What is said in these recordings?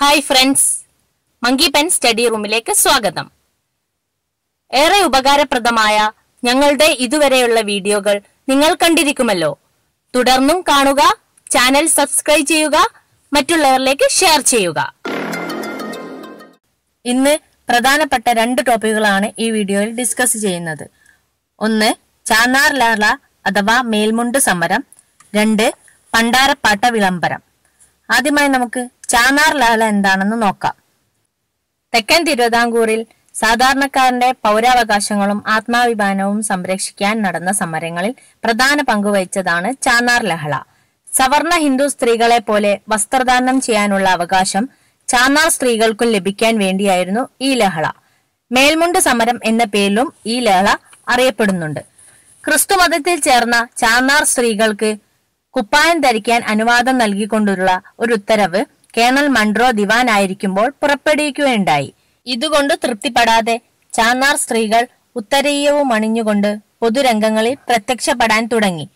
Hi friends monkey pen study റൂമിലേക്ക് സ്വാഗതം. ഏറെ ഉപകാരപ്രദമായ ഞങ്ങളുടെ ഇതുവരെയുള്ള വീഡിയോകൾ നിങ്ങൾ കണ്ടിരിക്കുമല്ലോ. തുടർന്നും കാണുക ചാനൽ സബ്സ്ക്രൈബ് ചെയ്യുക മറ്റുള്ളവരിലേക്ക് ഷെയർ ചെയ്യുക. ഇന്ന് പ്രധാനപ്പെട്ട രണ്ട് ടോപ്പിക്കുകളാണ് ഈ വീഡിയോയിൽ ഡിസ്കസ് ചെയ്യുന്നത്. ഒന്ന് ചാനാർ ലാർല അഥവാ മേൽമുണ്ട് സമരം. രണ്ട് പണ്ടാരപ്പാട്ട വിളംബരം. ആദ്യമായി നമുക്ക് ചാനാർ ലാല എന്താണെന്ന് നോക്കാം. തെക്കൻ തിരുവിതാംകൂറിൽ സാധാരണക്കാരന്റെ പൗരാവകാശങ്ങളും ആത്മാഭിമാനവും സംരക്ഷിക്കാൻ നടന്ന സമരങ്ങളിൽ പ്രധാന പങ്കുവഹിച്ചതാണ് ചാനാർ ലഹള. സവർണ ഹിന്ദു സ്ത്രീകളെ പോലെ വസ്ത്രദാനം ചെയ്യാനുള്ള അവകാശം ചാനാർ സ്ത്രീകൾക്കും ലഭിക്കാൻ വേണ്ടിയായിരുന്നു ഈ ലഹള. മേൽമുണ്ട് സമരം എന്ന പേരിലും ഈ ലഹള അറിയപ്പെടുന്നുണ്ട്. ക്രിസ്തുമതത്തിൽ ചേർന്ന ചാനാർ സ്ത്രീകൾക്ക് കുപ്പായം ധരിക്കാൻ അനുവാദം നൽകിക്കൊണ്ടുള്ള ഒരു ഉത്തരവ് കേണൽ മൺട്രോ ദിവാൻ ആയിരിക്കുമ്പോൾ പുറപ്പെടുവിക്കുകയുണ്ടായി. ഇതുകൊണ്ട് തൃപ്തിപ്പെടാതെ ചാന്നാർ സ്ത്രീകൾ ഉത്തരീയവും അണിഞ്ഞുകൊണ്ട് പൊതുരംഗങ്ങളിൽ പ്രത്യക്ഷപ്പെടാൻ തുടങ്ങി.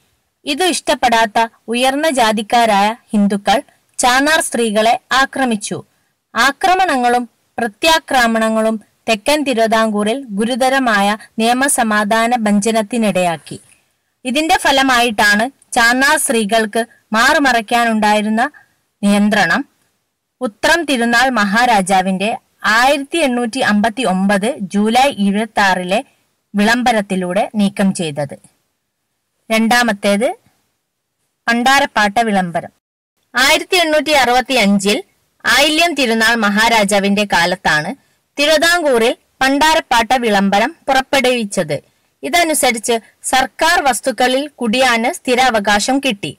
ഇത് ഇഷ്ടപ്പെടാത്ത ഉയർന്ന ജാതിക്കാരായ ഹിന്ദുക്കൾ ചാന്നാർ സ്ത്രീകളെ ആക്രമിച്ചു. ആക്രമണങ്ങളും പ്രത്യാക്രമണങ്ങളും തെക്കൻ തിരുവിതാംകൂറിൽ ഗുരുതരമായ നിയമസമാധാന ഭഞ്ജനത്തിനിടയാക്കി. ഇതിന്റെ ഫലമായിട്ടാണ് ചാന്നാർ സ്ത്രീകൾക്ക് മാറുമറയ്ക്കാനുണ്ടായിരുന്ന നിയന്ത്രണം ഉത്രം തിരുനാൾ മഹാരാജാവിന്റെ ആയിരത്തി എണ്ണൂറ്റി അമ്പത്തി ഒമ്പത് ജൂലൈ ഇരുപത്തി ആറിലെ വിളംബരത്തിലൂടെ നീക്കം ചെയ്തത്. രണ്ടാമത്തേത് പണ്ടാരപ്പാട്ട വിളംബരം. ആയിരത്തി എണ്ണൂറ്റി അറുപത്തി അഞ്ചിൽ ആയില്യം തിരുനാൾ മഹാരാജാവിന്റെ കാലത്താണ് തിരുവിതാംകൂറിൽ പണ്ടാരപ്പാട്ട വിളംബരം പുറപ്പെടുവിച്ചത്. ഇതനുസരിച്ച് സർക്കാർ വസ്തുക്കളിൽ കുടിയാന് സ്ഥിരാവകാശം കിട്ടി.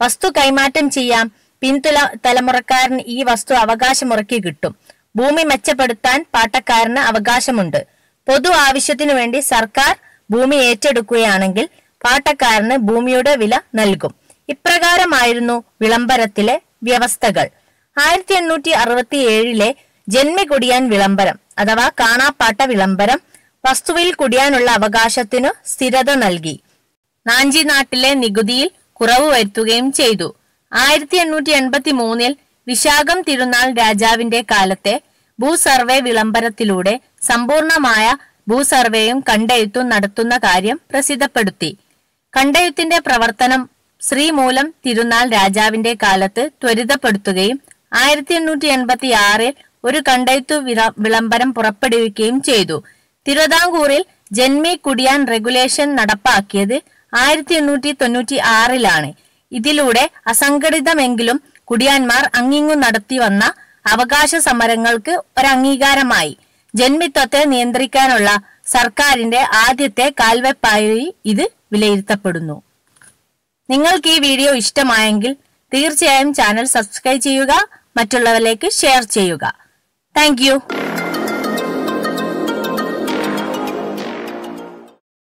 വസ്തു കൈമാറ്റം ചെയ്യാം പിൻതുല തലമുറക്കാരന് ഈ വസ്തു അവകാശമുറക്കി കിട്ടും. ഭൂമി മെച്ചപ്പെടുത്താൻ പാട്ടക്കാരന് അവകാശമുണ്ട്. പൊതു ആവശ്യത്തിനു വേണ്ടി സർക്കാർ ഭൂമി ഏറ്റെടുക്കുകയാണെങ്കിൽ പാട്ടക്കാരന് ഭൂമിയുടെ വില നൽകും. ഇപ്രകാരമായിരുന്നു വിളംബരത്തിലെ വ്യവസ്ഥകൾ. ആയിരത്തി എണ്ണൂറ്റി അറുപത്തി ഏഴിലെ ജന്മികുടിയാൻ വിളംബരം അഥവാ കാണാപ്പാട്ട വിളംബരം വസ്തുവിൽ കുടിയാനുള്ള അവകാശത്തിനു സ്ഥിരത നൽകി. നാഞ്ചി നാട്ടിലെ നികുതിയിൽ കുറവ് വരുത്തുകയും ചെയ്തു. ആയിരത്തി എണ്ണൂറ്റി എൺപത്തി മൂന്നിൽ വിശാഖം തിരുനാൾ രാജാവിന്റെ കാലത്തെ ഭൂസർവേ വിളംബരത്തിലൂടെ സമ്പൂർണമായ ഭൂസർവേയും കണ്ടെഴുത്തും നടത്തുന്ന കാര്യം പ്രസിദ്ധപ്പെടുത്തി. കണ്ടെഴുത്തിന്റെ പ്രവർത്തനം ശ്രീമൂലം തിരുനാൾ രാജാവിന്റെ കാലത്ത് ത്വരിതപ്പെടുത്തുകയും ആയിരത്തി എണ്ണൂറ്റി എൺപത്തി ആറിൽ ഒരു കണ്ടെഴുത്തു വിള- വിളംബരം പുറപ്പെടുവിക്കുകയും ചെയ്തു. തിരുവിതാംകൂറിൽ ജന്മി കുടിയാൻ റെഗുലേഷൻ നടപ്പാക്കിയത് ആയിരത്തി എണ്ണൂറ്റി തൊണ്ണൂറ്റി ആറിലാണ് ഇതിലൂടെ അസംഘടിതമെങ്കിലും കുടിയാന്മാർ അങ്ങിങ്ങു നടത്തി വന്ന അവകാശ സമരങ്ങൾക്ക് ഒരംഗീകാരമായി. ജന്മിത്വത്തെ നിയന്ത്രിക്കാനുള്ള സർക്കാരിന്റെ ആദ്യത്തെ കാൽവെപ്പായി ഇത് വിലയിരുത്തപ്പെടുന്നു. നിങ്ങൾക്ക് ഈ വീഡിയോ ഇഷ്ടമായെങ്കിൽ തീർച്ചയായും ചാനൽ സബ്സ്ക്രൈബ് ചെയ്യുക മറ്റുള്ളവരിലേക്ക് ഷെയർ ചെയ്യുക. താങ്ക്